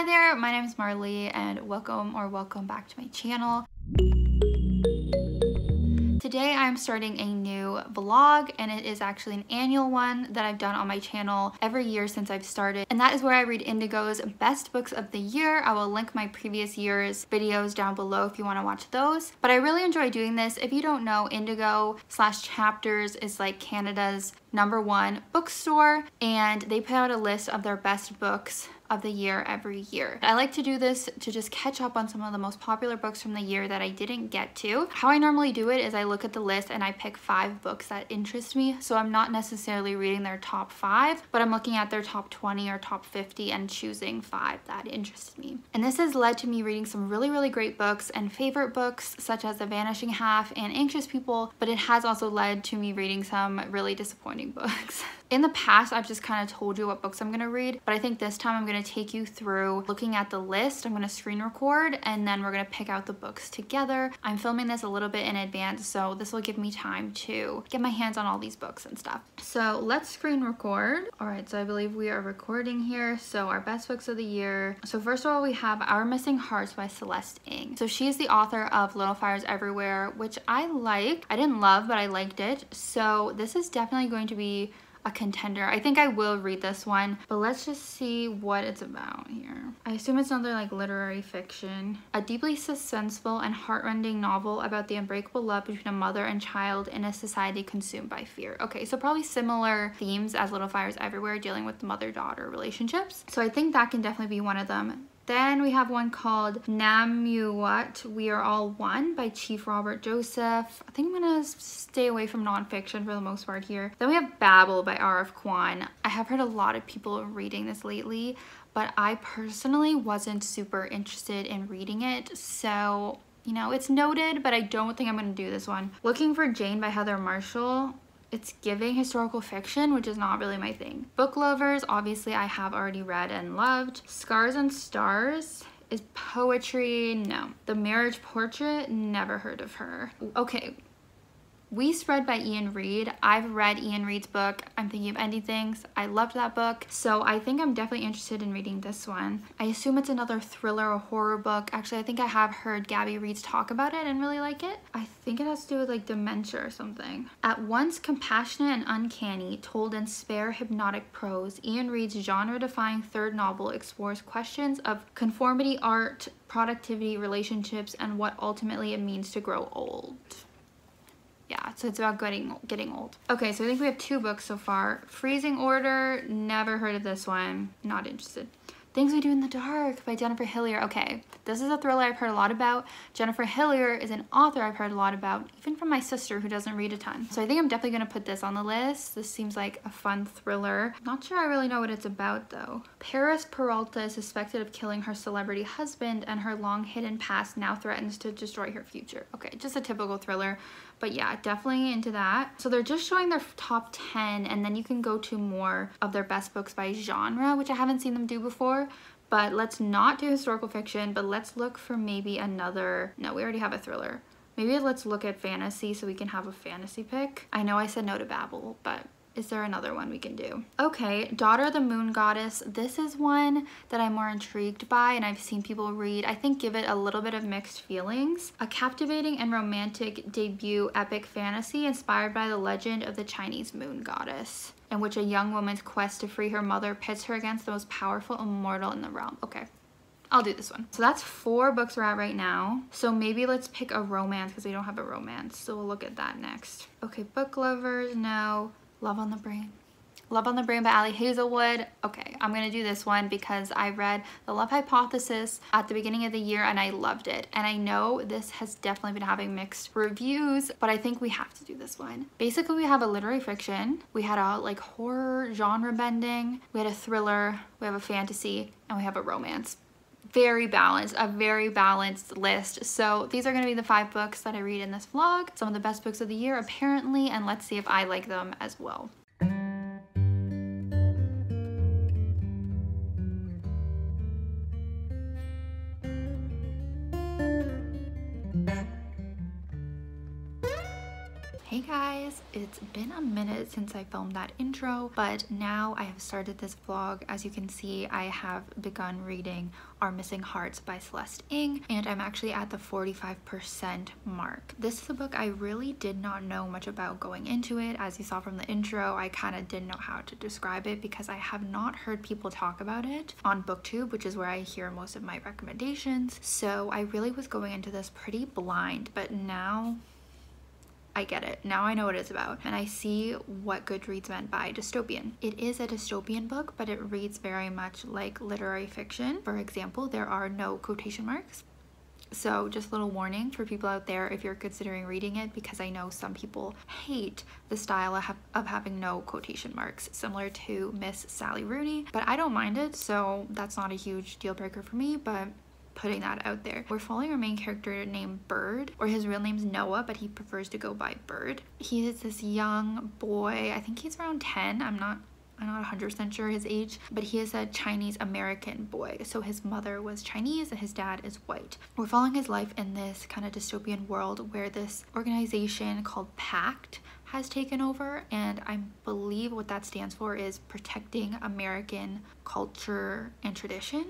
Hi there, my name is Marley and welcome or welcome back to my channel. Today I'm starting a new vlog and it is actually an annual one that I've done on my channel every year since I've started and that is where I read Indigo's best books of the year. I will link my previous year's videos down below if you want to watch those. But I really enjoy doing this. If you don't know, Indigo slash chapters is like Canada's number one bookstore and they put out a list of their best books of the year every year. I like to do this to just catch up on some of the most popular books from the year that I didn't get to. How I normally do it is I look at the list and I pick five books that interest me. So I'm not necessarily reading their top five, but I'm looking at their top 20 or top 50 and choosing five that interested me. And this has led to me reading some really, really great books and favorite books such as The Vanishing Half and Anxious People, but it has also led to me reading some really disappointing books. In the past, I've just kind of told you what books I'm to read, but I think this time I'm to take you through looking at the list. I'm to screen record and then we're to pick out the books together. I'm filming this a little bit in advance, so this will give me time to get my hands on all these books and stuff. So let's screen record. All right, so I believe we are recording here. So our best books of the year. So first of all, we have Our Missing Hearts by Celeste Ng. So she is the author of Little Fires Everywhere, which I like. I didn't love, but I liked it. So this is definitely going to be a contender. I think I will read this one, but let's just see what it's about here. I assume it's another like literary fiction. A deeply suspenseful and heartrending novel about the unbreakable love between a mother and child in a society consumed by fear. Okay, so probably similar themes as Little Fires Everywhere dealing with mother-daughter relationships. So I think that can definitely be one of them. Then we have one called Namwayut, We Are All One by Chief Robert Joseph. I think I'm gonna stay away from nonfiction for the most part here. Then we have Babel by R.F. Kuang. I have heard a lot of people reading this lately, but I personally wasn't super interested in reading it. So you know, it's noted, but I don't think I'm gonna do this one. Looking for Jane by Heather Marshall it's giving historical fiction, which is not really my thing. Book Lovers, obviously I have already read and loved. Scars and Stars is poetry, no. The Marriage Portrait, never heard of her. Okay, we Spread by Iain Reid. I've read Iain Reid's book, I'm Thinking of Ending Things. I loved that book, so I think I'm definitely interested in reading this one. I assume it's another thriller or horror book. Actually, I think I have heard Gabby Reads talk about it and really like it. I think it has to do with like dementia or something. At once compassionate and uncanny, told in spare hypnotic prose, Iain Reid's genre-defying third novel explores questions of conformity, art, productivity, relationships, and what ultimately it means to grow old yeah, so it's about getting getting old. Okay, so I think we have two books so far. Freezing Order, never heard of this one, not interested. Things We Do in the Dark by Jennifer Hillier. Okay, this is a thriller I've heard a lot about. Jennifer Hillier is an author I've heard a lot about, even from my sister who doesn't read a ton. So I think I'm definitely gonna put this on the list. This seems like a fun thriller. Not sure I really know what it's about though. Paris Peralta is suspected of killing her celebrity husband and her long hidden past now threatens to destroy her future. Okay, just a typical thriller. But yeah, definitely into that. So they're just showing their top 10 and then you can go to more of their best books by genre, which I haven't seen them do before. But let's not do historical fiction, but let's look for maybe another, no, we already have a thriller. Maybe let's look at fantasy so we can have a fantasy pick. I know I said no to Babel, but is there another one we can do? Okay, Daughter of the Moon Goddess. This is one that I'm more intrigued by and I've seen people read. I think give it a little bit of mixed feelings. A captivating and romantic debut epic fantasy inspired by the legend of the Chinese moon goddess in which a young woman's quest to free her mother pits her against the most powerful immortal in the realm. Okay, I'll do this one. So that's four books we're at right now. So maybe let's pick a romance because we don't have a romance. So we'll look at that next. Okay, book lovers, no. Love on the Brain. Love on the Brain by Ali Hazelwood. Okay, I'm gonna do this one because I read The Love Hypothesis at the beginning of the year and I loved it. And I know this has definitely been having mixed reviews, but I think we have to do this one. Basically, we have a literary fiction, we had a like horror genre bending, we had a thriller, we have a fantasy, and we have a romance very balanced, a very balanced list. So these are going to be the five books that I read in this vlog, some of the best books of the year apparently, and let's see if I like them as well. Guys, it's been a minute since I filmed that intro, but now I have started this vlog. As you can see, I have begun reading Our Missing Hearts by Celeste Ng, and I'm actually at the 45% mark. This is a book I really did not know much about going into it. As you saw from the intro, I kind of didn't know how to describe it because I have not heard people talk about it on BookTube, which is where I hear most of my recommendations. So I really was going into this pretty blind, but now I get it. Now I know what it's about. And I see what Goodreads meant by dystopian. It is a dystopian book, but it reads very much like literary fiction. For example, there are no quotation marks. So just a little warning for people out there if you're considering reading it because I know some people hate the style of, of having no quotation marks similar to Miss Sally Rooney but I don't mind it so that's not a huge deal breaker for me but putting that out there. We're following our main character named Bird, or his real name's Noah, but he prefers to go by Bird. He is this young boy, I think he's around 10, I'm not I'm not 100% sure his age, but he is a Chinese American boy. So his mother was Chinese and his dad is white. We're following his life in this kind of dystopian world where this organization called PACT has taken over and I believe what that stands for is protecting American culture and tradition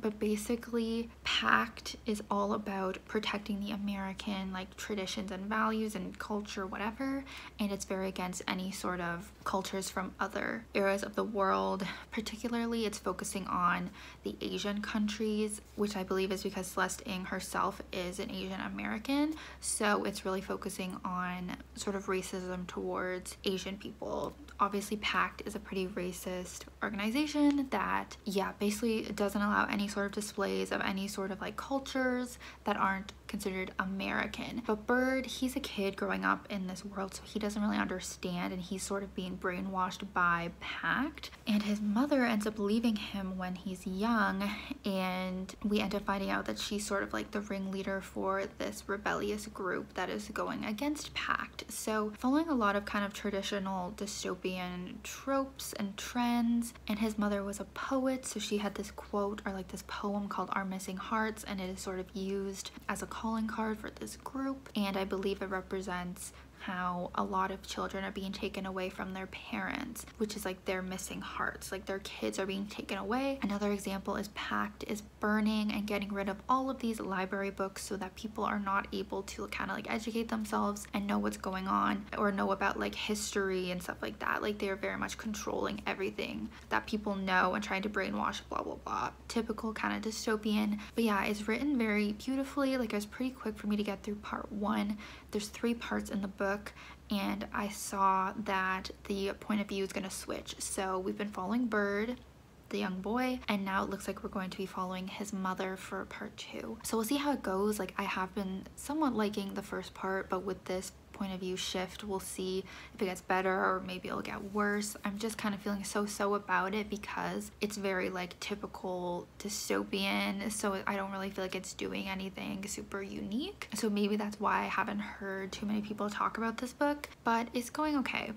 but basically pact is all about protecting the american like traditions and values and culture whatever and it's very against any sort of cultures from other areas of the world. Particularly it's focusing on the asian countries which i believe is because celeste ng herself is an asian american so it's really focusing on sort of racism towards asian people obviously pact is a pretty racist organization that yeah basically doesn't allow any sort of displays of any sort of like cultures that aren't considered American. But Bird, he's a kid growing up in this world, so he doesn't really understand and he's sort of being brainwashed by Pact. And his mother ends up leaving him when he's young, and we end up finding out that she's sort of like the ringleader for this rebellious group that is going against Pact. So, following a lot of kind of traditional dystopian tropes and trends, and his mother was a poet, so she had this quote or like this poem called Our Missing Hearts, and it is sort of used as a calling card for this group. And I believe it represents how a lot of children are being taken away from their parents, which is like their missing hearts, like their kids are being taken away. Another example is PACT is burning and getting rid of all of these library books so that people are not able to kind of like educate themselves and know what's going on or know about like history and stuff like that. Like they're very much controlling everything that people know and trying to brainwash, blah, blah, blah. Typical kind of dystopian. But yeah, it's written very beautifully. Like it was pretty quick for me to get through part one. There's three parts in the book and I saw that the point of view is going to switch. So we've been following Bird, the young boy, and now it looks like we're going to be following his mother for part two. So we'll see how it goes. Like I have been somewhat liking the first part, but with this point of view shift. We'll see if it gets better or maybe it'll get worse. I'm just kind of feeling so-so about it because it's very like typical dystopian. So I don't really feel like it's doing anything super unique. So maybe that's why I haven't heard too many people talk about this book, but it's going okay.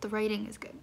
The writing is good.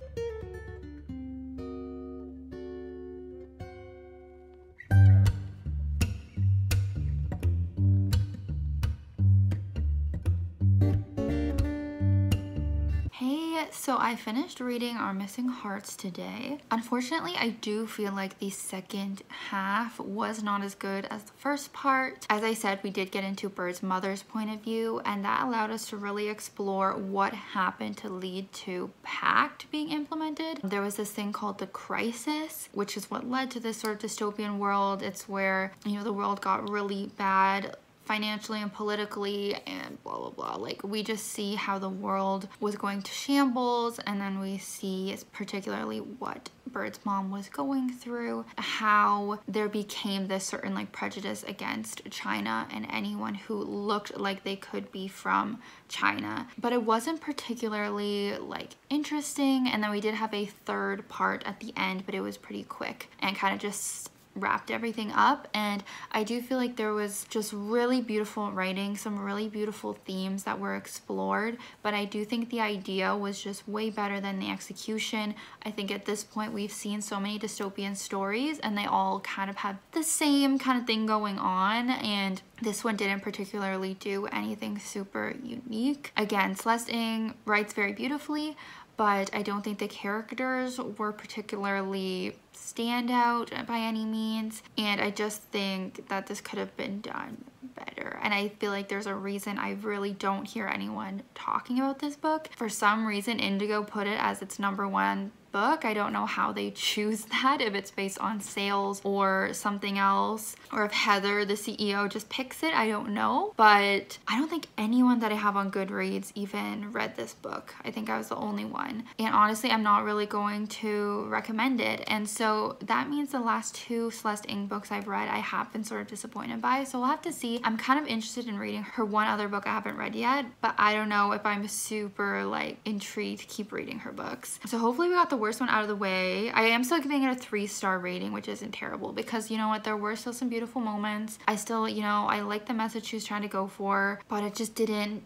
So I finished reading Our Missing Hearts today. Unfortunately, I do feel like the second half was not as good as the first part. As I said, we did get into Bird's mother's point of view, and that allowed us to really explore what happened to lead to PACT being implemented. There was this thing called the crisis, which is what led to this sort of dystopian world. It's where, you know, the world got really bad financially and politically and blah blah blah. Like we just see how the world was going to shambles and then we see particularly what Bird's mom was going through how there became this certain like prejudice against China and anyone who looked like they could be from China. But it wasn't particularly like interesting and then we did have a third part at the end but it was pretty quick and kind of just wrapped everything up and I do feel like there was just really beautiful writing, some really beautiful themes that were explored, but I do think the idea was just way better than the execution. I think at this point we've seen so many dystopian stories and they all kind of have the same kind of thing going on and this one didn't particularly do anything super unique. Again, Celeste Ng writes very beautifully, but I don't think the characters were particularly standout by any means. And I just think that this could have been done better. And I feel like there's a reason I really don't hear anyone talking about this book. For some reason, Indigo put it as its number one book. I don't know how they choose that, if it's based on sales or something else, or if Heather, the CEO, just picks it. I don't know. But I don't think anyone that I have on Goodreads even read this book. I think I was the only one. And honestly, I'm not really going to recommend it. And so that means the last two Celeste Ng books I've read, I have been sort of disappointed by. So we'll have to see. I'm kind of interested in reading her one other book I haven't read yet, but I don't know if I'm super like intrigued to keep reading her books. So hopefully we got the worst one out of the way. I am still giving it a three star rating, which isn't terrible because you know what, there were still some beautiful moments. I still, you know, I like the message she was trying to go for, but it just didn't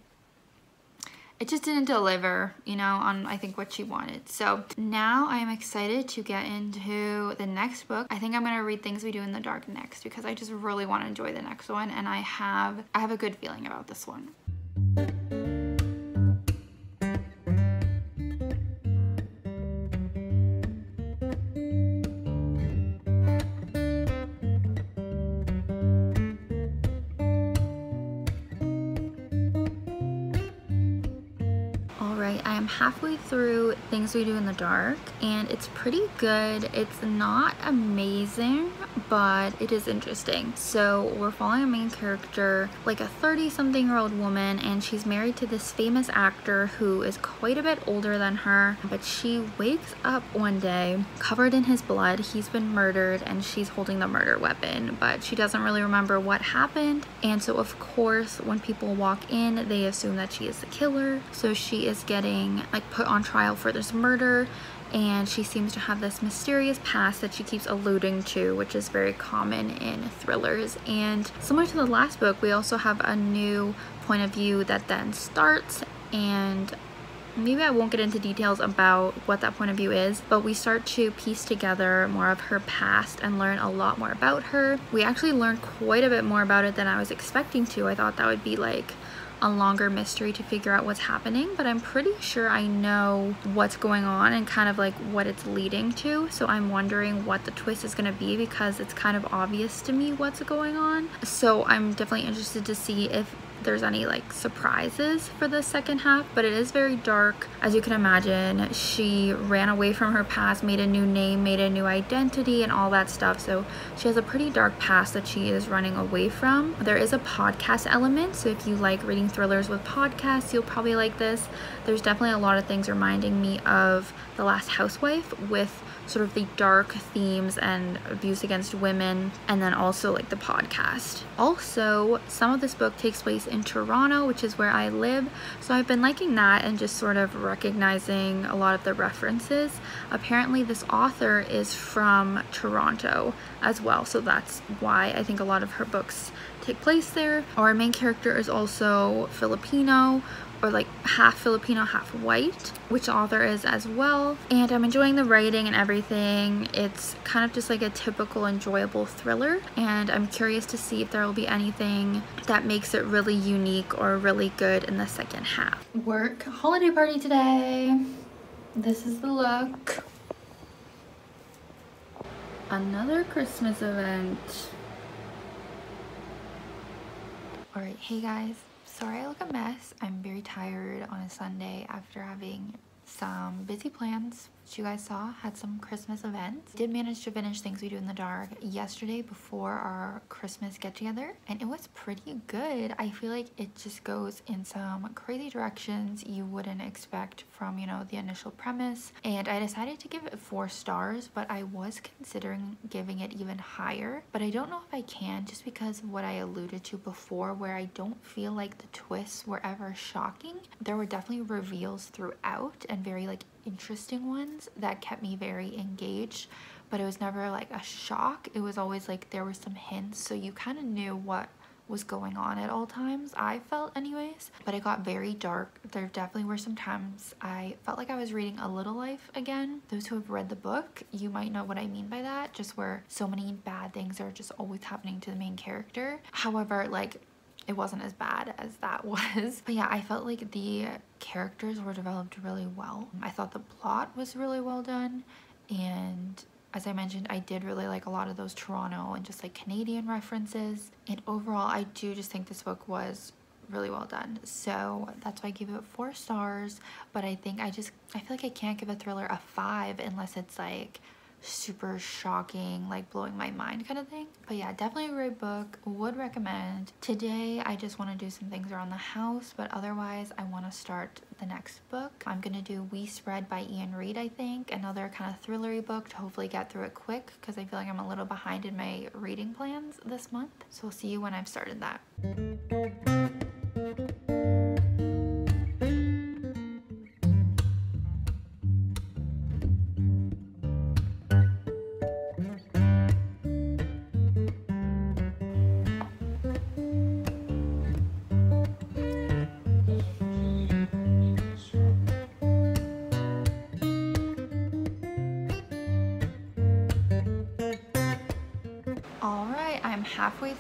it just didn't deliver, you know, on I think what she wanted. So now I am excited to get into the next book. I think I'm gonna read Things We Do in the Dark next because I just really want to enjoy the next one and I have I have a good feeling about this one. Halfway through Things We Do in the Dark and it's pretty good. It's not amazing, but it is interesting. So we're following a main character, like a 30 something year old woman, and she's married to this famous actor who is quite a bit older than her, but she wakes up one day covered in his blood. He's been murdered and she's holding the murder weapon, but she doesn't really remember what happened. And so of course, when people walk in, they assume that she is the killer. So she is getting like put on trial for this murder and she seems to have this mysterious past that she keeps alluding to which is very common in thrillers and similar to the last book we also have a new point of view that then starts and maybe I won't get into details about what that point of view is, but we start to piece together more of her past and learn a lot more about her. We actually learned quite a bit more about it than I was expecting to. I thought that would be like a longer mystery to figure out what's happening, but I'm pretty sure I know what's going on and kind of like what it's leading to. So I'm wondering what the twist is going to be because it's kind of obvious to me what's going on. So I'm definitely interested to see if there's any like surprises for the second half, but it is very dark. As you can imagine, she ran away from her past, made a new name, made a new identity and all that stuff. So she has a pretty dark past that she is running away from. There is a podcast element. So if you like reading thrillers with podcasts, you'll probably like this. There's definitely a lot of things reminding me of The Last Housewife with sort of the dark themes and abuse against women and then also like the podcast. Also, some of this book takes place in Toronto, which is where I live. So I've been liking that and just sort of recognizing a lot of the references. Apparently this author is from Toronto as well. So that's why I think a lot of her books take place there. Our main character is also Filipino, or like half Filipino, half white, which author is as well. And I'm enjoying the writing and everything. It's kind of just like a typical enjoyable thriller. And I'm curious to see if there will be anything that makes it really unique or really good in the second half. Work holiday party today. This is the look. Another Christmas event. Alright, hey guys. Sorry I look a mess. I'm very tired on a Sunday after having some busy plans you guys saw had some Christmas events. Did manage to finish Things We Do in the Dark yesterday before our Christmas get together and it was pretty good. I feel like it just goes in some crazy directions you wouldn't expect from, you know, the initial premise and I decided to give it four stars but I was considering giving it even higher but I don't know if I can just because of what I alluded to before where I don't feel like the twists were ever shocking. There were definitely reveals throughout and very like interesting ones that kept me very engaged but it was never like a shock. It was always like there were some hints, so you kind of knew what was going on at all times i felt anyways. But it got very dark. There definitely were some times i felt like i was reading a little life again. Those who have read the book you might know what i mean by that just where so many bad things are just always happening to the main character. However like it wasn't as bad as that was. But yeah i felt like the characters were developed really well i thought the plot was really well done and as I mentioned, I did really like a lot of those Toronto and just like Canadian references. And overall, I do just think this book was really well done. So that's why I give it four stars. But I think I just, I feel like I can't give a thriller a five unless it's like super shocking, like blowing my mind kind of thing. But yeah, definitely a great book. Would recommend. Today, I just want to do some things around the house, but otherwise, I want to start the next book. I'm going to do We Spread by Iain Reid, I think. Another kind of thrillery book to hopefully get through it quick because I feel like I'm a little behind in my reading plans this month. So we'll see you when I've started that.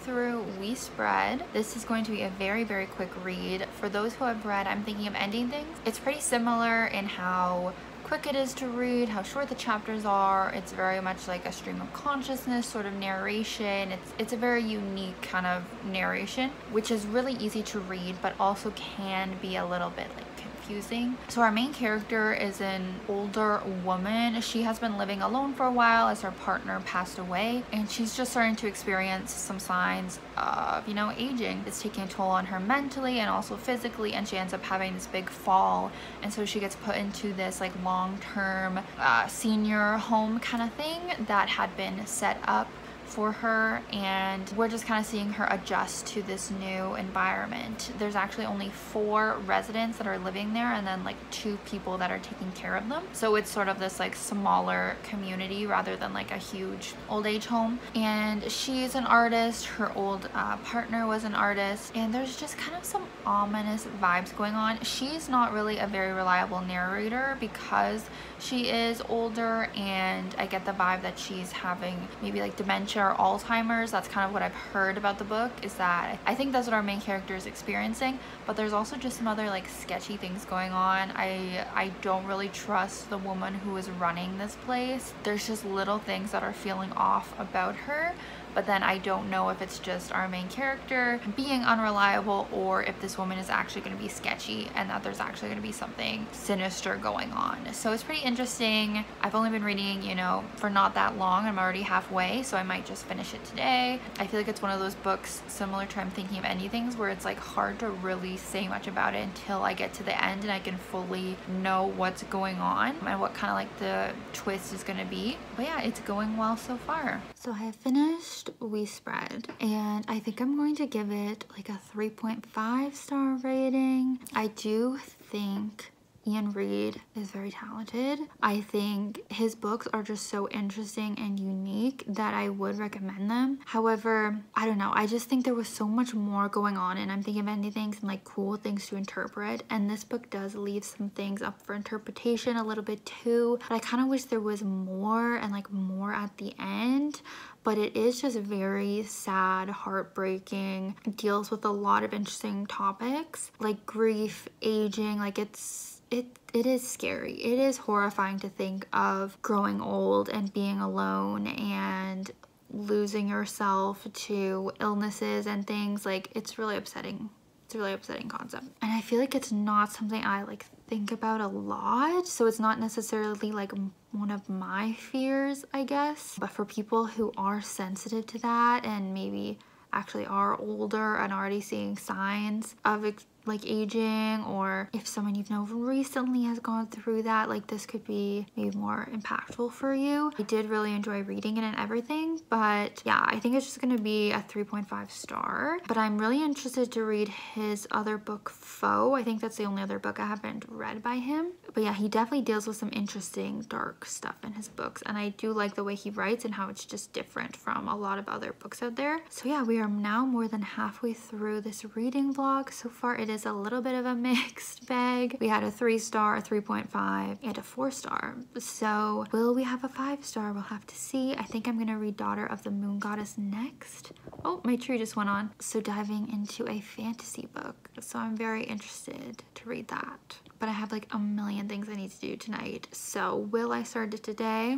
Through We Spread. This is going to be a very, very quick read. For those who have read I'm Thinking of Ending Things, it's pretty similar in how quick it is to read, how short the chapters are. It's very much like a stream of consciousness sort of narration. It's, it's a very unique kind of narration, which is really easy to read, but also can be a little bit like confusing. So our main character is an older woman. She has been living alone for a while as her partner passed away and she's just starting to experience some signs of, you know, aging. It's taking a toll on her mentally and also physically and she ends up having this big fall and so she gets put into this like long-term uh, senior home kind of thing that had been set up for her and we're just kind of seeing her adjust to this new environment. There's actually only four residents that are living there and then like two people that are taking care of them. So it's sort of this like smaller community rather than like a huge old age home. And she's an artist, her old uh, partner was an artist and there's just kind of some ominous vibes going on. She's not really a very reliable narrator because she is older and I get the vibe that she's having maybe like dementia or Alzheimer's. That's kind of what I've heard about the book is that I think that's what our main character is experiencing but there's also just some other like sketchy things going on. I, I don't really trust the woman who is running this place. There's just little things that are feeling off about her but then I don't know if it's just our main character being unreliable or if this woman is actually going to be sketchy and that there's actually going to be something sinister going on. So it's pretty interesting. I've only been reading, you know, for not that long. I'm already halfway, so I might just finish it today. I feel like it's one of those books similar to I'm Thinking of Ending Things where it's like hard to really say much about it until I get to the end and I can fully know what's going on and what kind of like the twist is going to be. But yeah, it's going well so far. So I have finished we Spread and I think I'm going to give it like a 3.5 star rating. I do think Iain Reid is very talented. I think his books are just so interesting and unique that I would recommend them. However, I don't know. I just think there was so much more going on and I'm thinking of ending things and like cool things to interpret. And this book does leave some things up for interpretation a little bit too. But I kind of wish there was more and like more at the end but it is just very sad, heartbreaking. It deals with a lot of interesting topics like grief, aging, like it's it it is scary. It is horrifying to think of growing old and being alone and losing yourself to illnesses and things like it's really upsetting. It's a really upsetting concept. And I feel like it's not something I like think about a lot. So it's not necessarily like one of my fears, I guess. But for people who are sensitive to that and maybe actually are older and already seeing signs of like aging or if someone you've known recently has gone through that like this could be maybe more impactful for you i did really enjoy reading it and everything but yeah i think it's just gonna be a 3.5 star but i'm really interested to read his other book foe i think that's the only other book i haven't read by him But yeah, he definitely deals with some interesting dark stuff in his books. And I do like the way he writes and how it's just different from a lot of other books out there. So yeah, we are now more than halfway through this reading vlog. So far it is a little bit of a mixed bag. We had a three star, a 3.5, and a four star. So will we have a five star? We'll have to see. I think I'm gonna read Daughter of the Moon Goddess next. Oh, my tree just went on. So diving into a fantasy book. So I'm very interested to read that. But I have like a million things I need to do tonight. So will I start it today?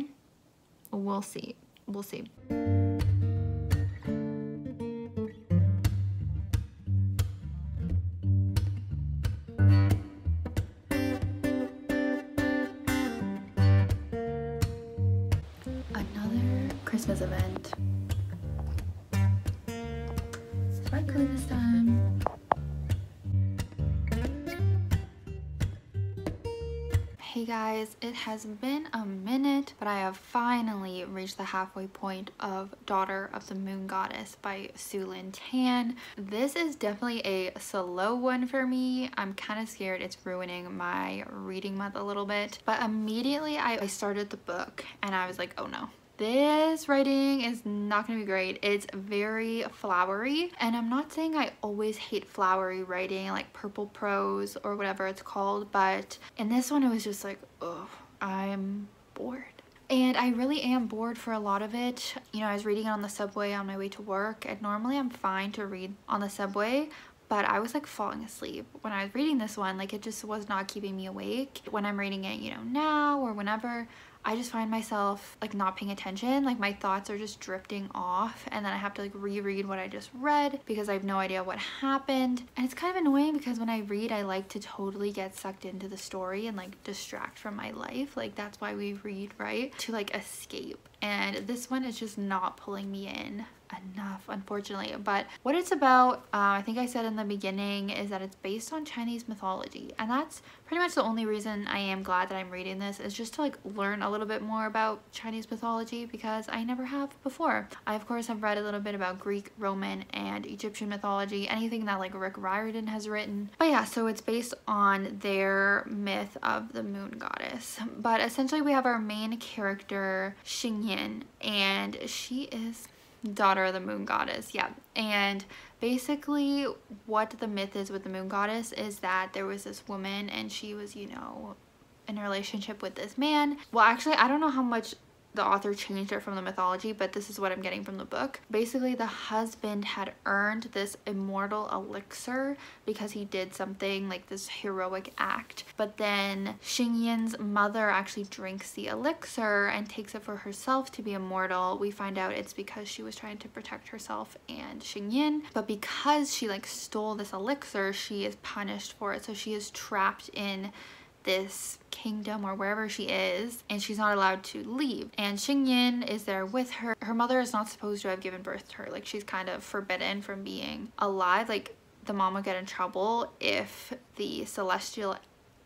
We'll see. We'll see. It has been a minute, but I have finally reached the halfway point of Daughter of the Moon Goddess by Sue Lynn Tan. This is definitely a slow one for me. I'm kind of scared it's ruining my reading month a little bit, but immediately I, I started the book and I was like, oh no, this writing is not gonna be great. It's very flowery and I'm not saying I always hate flowery writing like purple prose or whatever it's called but in this one it was just like oh I'm bored. And I really am bored for a lot of it. You know, I was reading it on the subway on my way to work and normally I'm fine to read on the subway but I was like falling asleep when I was reading this one like it just was not keeping me awake when I'm reading it you know now or whenever I just find myself like not paying attention like my thoughts are just drifting off and then I have to like reread what I just read because I have no idea what happened. And it's kind of annoying because when I read I like to totally get sucked into the story and like distract from my life. Like that's why we read right? To like escape. And this one is just not pulling me in enough unfortunately but what it's about uh, I think I said in the beginning is that it's based on Chinese mythology and that's pretty much the only reason I am glad that I'm reading this is just to like learn a little bit more about Chinese mythology because I never have before. I of course have read a little bit about Greek, Roman, and Egyptian mythology, anything that like Rick Riordan has written. But yeah, so it's based on their myth of the moon goddess. But essentially we have our main character, Xing Yin, and she is daughter of the moon goddess yeah. And basically what the myth is with the moon goddess is that there was this woman and she was you know in a relationship with this man. Well actually i don't know how much the author changed it from the mythology, but this is what I'm getting from the book. Basically, the husband had earned this immortal elixir because he did something like this heroic act. But then Xing Yin's mother actually drinks the elixir and takes it for herself to be immortal. We find out it's because she was trying to protect herself and Xing Yin. But because she like stole this elixir, she is punished for it. So she is trapped in this kingdom or wherever she is and she's not allowed to leave. And Xing Yin is there with her. Her mother is not supposed to have given birth to her. Like she's kind of forbidden from being alive. Like the mom would get in trouble if the celestial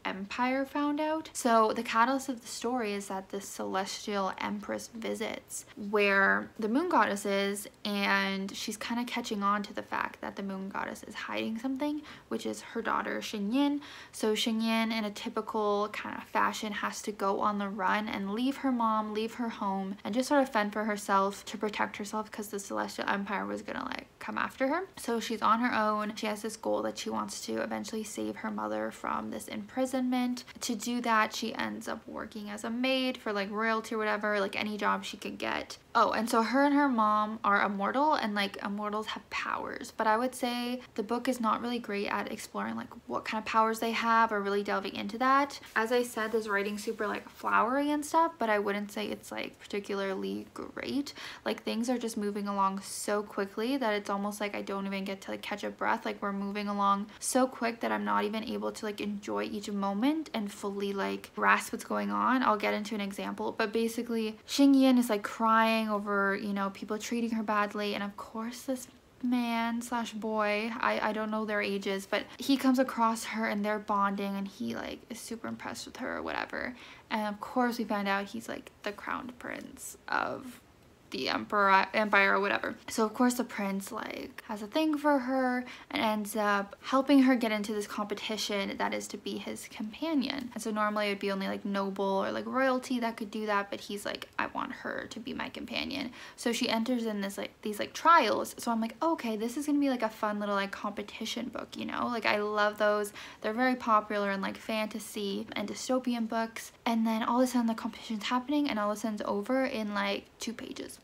Empire found out. So the catalyst of the story is that the celestial empress visits where the moon goddess is and she's kind of catching on to the fact that the moon goddess is hiding something which is her daughter Xing Yin. So Xing Yin in a typical kind of fashion has to go on the run and leave her mom, leave her home and just sort of fend for herself to protect herself because the celestial empire was gonna like come after her. So she's on her own. She has this goal that she wants to eventually save her mother from this imprisonment imprisonment. To do that, she ends up working as a maid for like royalty or whatever, like any job she could get. Oh, and so her and her mom are immortal and like immortals have powers. But I would say the book is not really great at exploring like what kind of powers they have or really delving into that. As I said, this writing super like flowery and stuff, but I wouldn't say it's like particularly great. Like things are just moving along so quickly that it's almost like I don't even get to like catch a breath. Like we're moving along so quick that I'm not even able to like enjoy each moment and fully like grasp what's going on. I'll get into an example, but basically Xing Yin is like crying over, you know, people treating her badly. And of course this man slash boy I, I don't know their ages but he comes across her and they're bonding and he like is super impressed with her or whatever and of course we find out he's like the crowned prince of the emperor empire or whatever. So of course the prince like has a thing for her and ends up helping her get into this competition that is to be his companion. And so normally it would be only like noble or like royalty that could do that, but he's like, I want her to be my companion. So she enters in this like these like trials. So I'm like, okay, this is gonna be like a fun little like competition book, you know? Like I love those. They're very popular in like fantasy and dystopian books. And then all of a sudden the competition's happening and all of a sudden it's over in like two pages.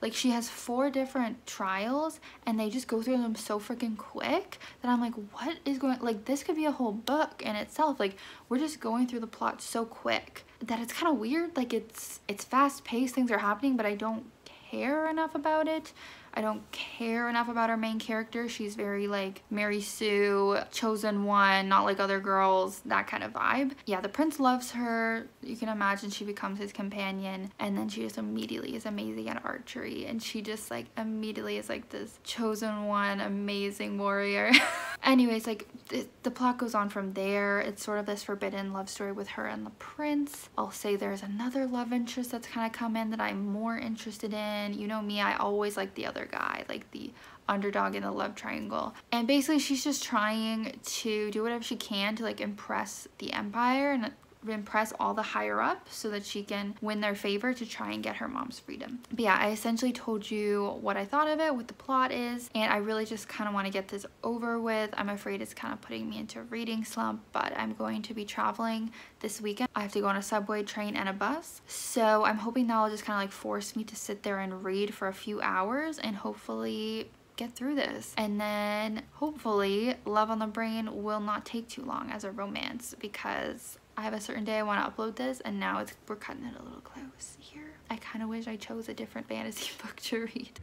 Like she has four different trials and they just go through them so freaking quick that I'm like, what is going like this could be a whole book in itself. Like we're just going through the plot so quick that it's kind of weird. Like it's it's fast paced, things are happening, but I don't care enough about it. I don't care enough about our main character. She's very like Mary Sue, chosen one, not like other girls, that kind of vibe. Yeah, the prince loves her. You can imagine she becomes his companion and then she just immediately is amazing at archery and she just like immediately is like this chosen one, amazing warrior. Anyways, like the, the plot goes on from there. It's sort of this forbidden love story with her and the prince. I'll say there's another love interest that's kind of come in that I'm more interested in. You know me, I always like the other guy, like the underdog in the love triangle. And basically she's just trying to do whatever she can to like impress the empire and impress all the higher up so that she can win their favor to try and get her mom's freedom. But yeah, I essentially told you what I thought of it, what the plot is, and I really just kind of want to get this over with. I'm afraid it's kind of putting me into a reading slump, but I'm going to be traveling this weekend. I have to go on a subway, train, and a bus. So I'm hoping that will just kind of like force me to sit there and read for a few hours and hopefully get through this. And then hopefully Love on the Brain will not take too long as a romance because I have a certain day I want to upload this and now it's we're cutting it a little close here. I kind of wish I chose a different fantasy book to read.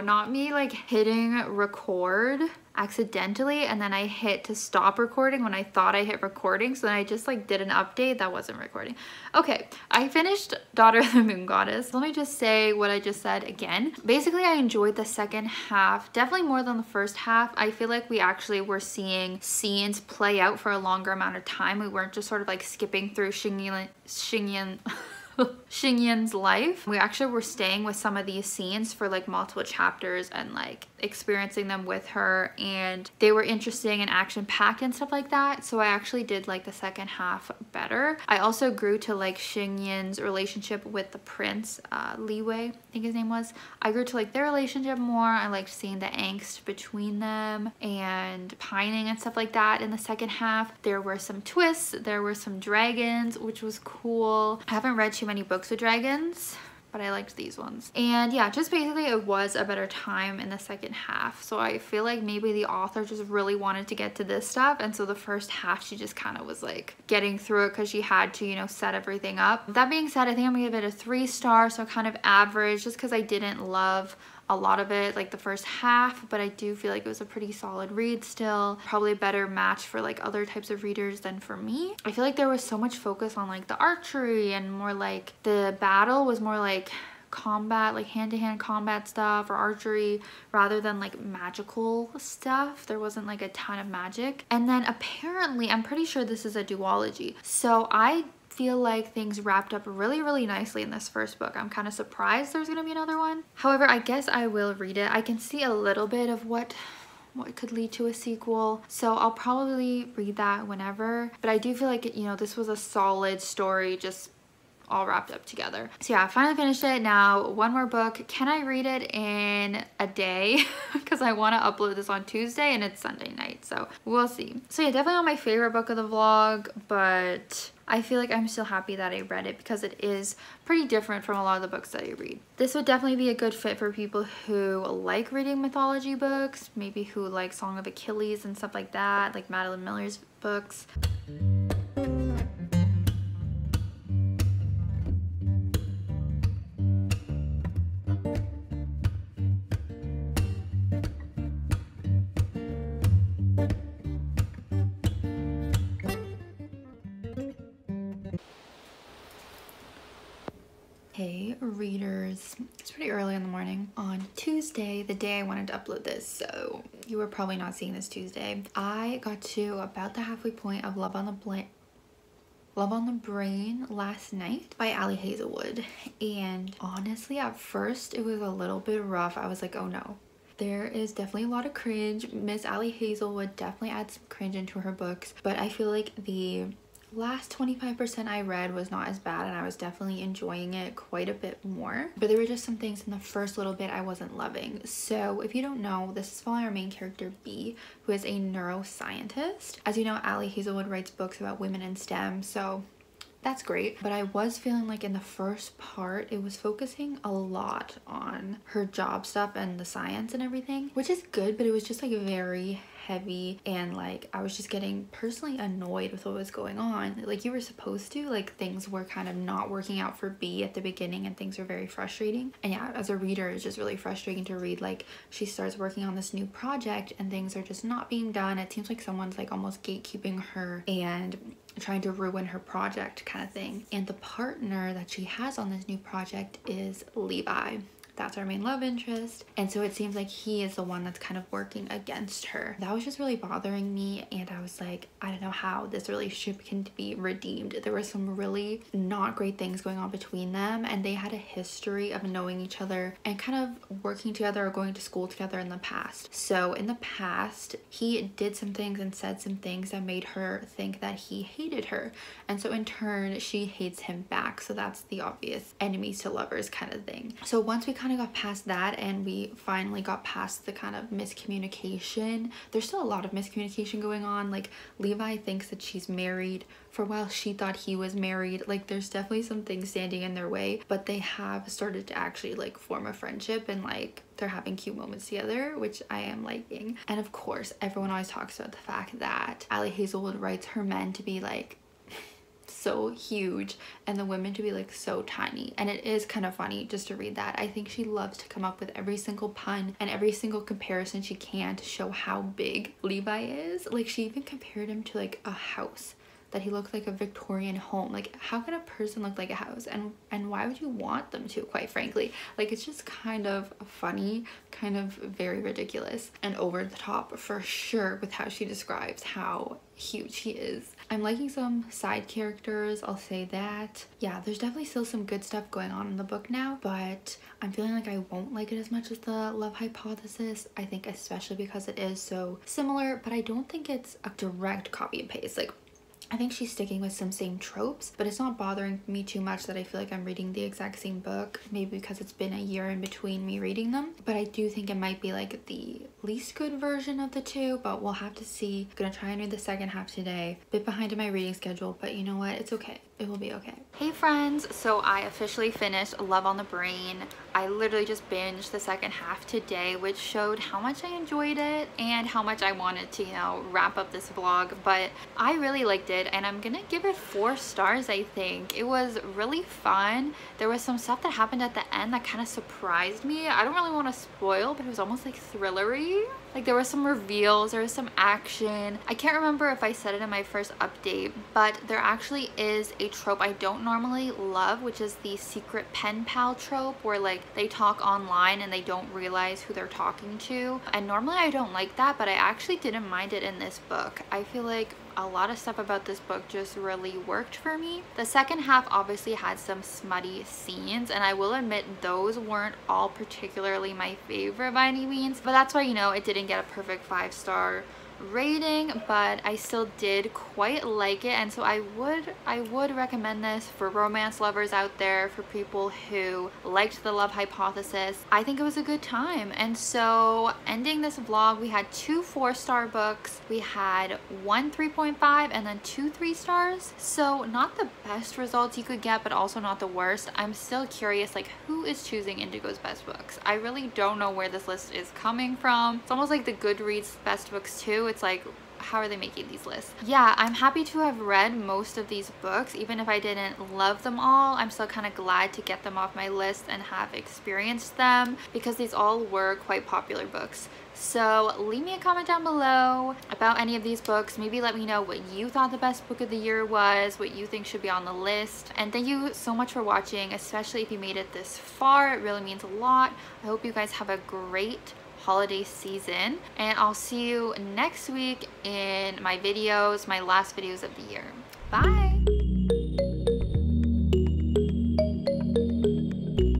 Not me like hitting record accidentally and then I hit to stop recording when I thought I hit recording so then I just like did an update that wasn't recording. Okay I finished Daughter of the Moon Goddess. Let me just say what I just said again. Basically I enjoyed the second half definitely more than the first half. I feel like we actually were seeing scenes play out for a longer amount of time. We weren't just sort of like skipping through Xingyan Xingyan Xinyan's life. We actually were staying with some of these scenes for like multiple chapters and like experiencing them with her and they were interesting and action packed and stuff like that. So I actually did like the second half better. I also grew to like Xingyan's relationship with the prince, uh, Li Wei, I think his name was. I grew to like their relationship more. I liked seeing the angst between them and pining and stuff like that in the second half. There were some twists, there were some dragons, which was cool. I haven't read too too many books with dragons but I liked these ones. And yeah, just basically it was a better time in the second half. So I feel like maybe the author just really wanted to get to this stuff. And so the first half, she just kind of was like getting through it because she had to, you know, set everything up. That being said, I think I'm gonna give it a three star. So kind of average just because I didn't love a lot of it like the first half but I do feel like it was a pretty solid read still. Probably a better match for like other types of readers than for me. I feel like there was so much focus on like the archery and more like the battle was more like combat like hand-to-hand -hand combat stuff or archery rather than like magical stuff. There wasn't like a ton of magic. And then apparently i'm pretty sure this is a duology. So i feel like things wrapped up really, really nicely in this first book. I'm kind of surprised there's going to be another one. However, I guess I will read it. I can see a little bit of what what could lead to a sequel. So I'll probably read that whenever. But I do feel like, you know, this was a solid story just all wrapped up together. So yeah, I finally finished it. Now, one more book. Can I read it in a day? Because I want to upload this on Tuesday and it's Sunday night. So we'll see. So yeah, definitely not my favorite book of the vlog, but I feel like I'm still happy that I read it because it is pretty different from a lot of the books that I read. This would definitely be a good fit for people who like reading mythology books, maybe who like Song of Achilles and stuff like that, like Madeline Miller's books. Tuesday, the day I wanted to upload this, so you were probably not seeing this Tuesday. I got to about the halfway point of Love on the Blank Love on the Brain last night by Ali Hazelwood. And honestly, at first it was a little bit rough. I was like, oh no. There is definitely a lot of cringe. Miss Ali Hazelwood definitely adds some cringe into her books, but I feel like the last 25% I read was not as bad and I was definitely enjoying it quite a bit more. But there were just some things in the first little bit I wasn't loving. So if you don't know, this is following our main character Bee, who is a neuroscientist. As you know, Ali Hazelwood writes books about women in STEM, so that's great. But I was feeling like in the first part, it was focusing a lot on her job stuff and the science and everything, which is good, but it was just like very heavy and like I was just getting personally annoyed with what was going on. Like you were supposed to, like things were kind of not working out for Bee at the beginning and things were very frustrating. And yeah, as a reader, it's just really frustrating to read like she starts working on this new project and things are just not being done. It seems like someone's like almost gatekeeping her and trying to ruin her project kind of thing. And the partner that she has on this new project is Levi that's our main love interest. And so it seems like he is the one that's kind of working against her. That was just really bothering me and i was like i don't know how this relationship can be redeemed. There were some really not great things going on between them and they had a history of knowing each other and kind of working together or going to school together in the past. So in the past he did some things and said some things that made her think that he hated her. And so in turn she hates him back. So that's the obvious enemies to lovers kind of thing. So once we kind kind of got past that and we finally got past the kind of miscommunication. There's still a lot of miscommunication going on. Like Levi thinks that she's married for a while she thought he was married. Like there's definitely some things standing in their way, but they have started to actually like form a friendship and like they're having cute moments together, which I am liking. And of course, everyone always talks about the fact that Ali Hazelwood writes her men to be like so huge and the women to be like so tiny and it is kind of funny just to read that i think she loves to come up with every single pun and every single comparison she can to show how big levi is like she even compared him to like a house that he looked like a Victorian home. Like how can a person look like a house and and why would you want them to quite frankly? Like it's just kind of funny, kind of very ridiculous and over the top for sure with how she describes how huge he is. I'm liking some side characters, I'll say that. Yeah, there's definitely still some good stuff going on in the book now, but I'm feeling like I won't like it as much as the Love Hypothesis. I think especially because it is so similar, but I don't think it's a direct copy and paste. Like I think she's sticking with some same tropes, but it's not bothering me too much that I feel like I'm reading the exact same book, maybe because it's been a year in between me reading them. But I do think it might be like the least good version of the two, but we'll have to see. I'm gonna try and read the second half today. Bit behind in my reading schedule, but you know what? It's okay it will be okay. Hey friends, so I officially finished Love on the Brain. I literally just binged the second half today, which showed how much I enjoyed it and how much I wanted to, you know, wrap up this vlog. But I really liked it and I'm gonna give it four stars, I think. It was really fun. There was some stuff that happened at the end that kind of surprised me. I don't really want to spoil, but it was almost like thrillery. Like there was some reveals, there was some action. I can't remember if I said it in my first update, but there actually is a trope I don't normally love, which is the secret pen pal trope where like they talk online and they don't realize who they're talking to. And normally I don't like that, but I actually didn't mind it in this book. I feel like a lot of stuff about this book just really worked for me. The second half obviously had some smutty scenes and I will admit those weren't all particularly my favorite by any means but that's why you know it didn't get a perfect five star rating but I still did quite like it. And so I would I would recommend this for romance lovers out there for people who liked the love hypothesis. I think it was a good time. And so ending this vlog we had two four star books. We had one 3.5 and then two three stars. So not the best results you could get but also not the worst. I'm still curious like who is choosing Indigo's best books? I really don't know where this list is coming from. It's almost like the Goodreads best books it's like how are they making these lists? Yeah, I'm happy to have read most of these books. Even if I didn't love them all, I'm still kind of glad to get them off my list and have experienced them because these all were quite popular books. So leave me a comment down below about any of these books. Maybe let me know what you thought the best book of the year was, what you think should be on the list. And thank you so much for watching, especially if you made it this far. It really means a lot. I hope you guys have a great holiday season and I'll see you next week in my videos, my last videos of the year. Bye!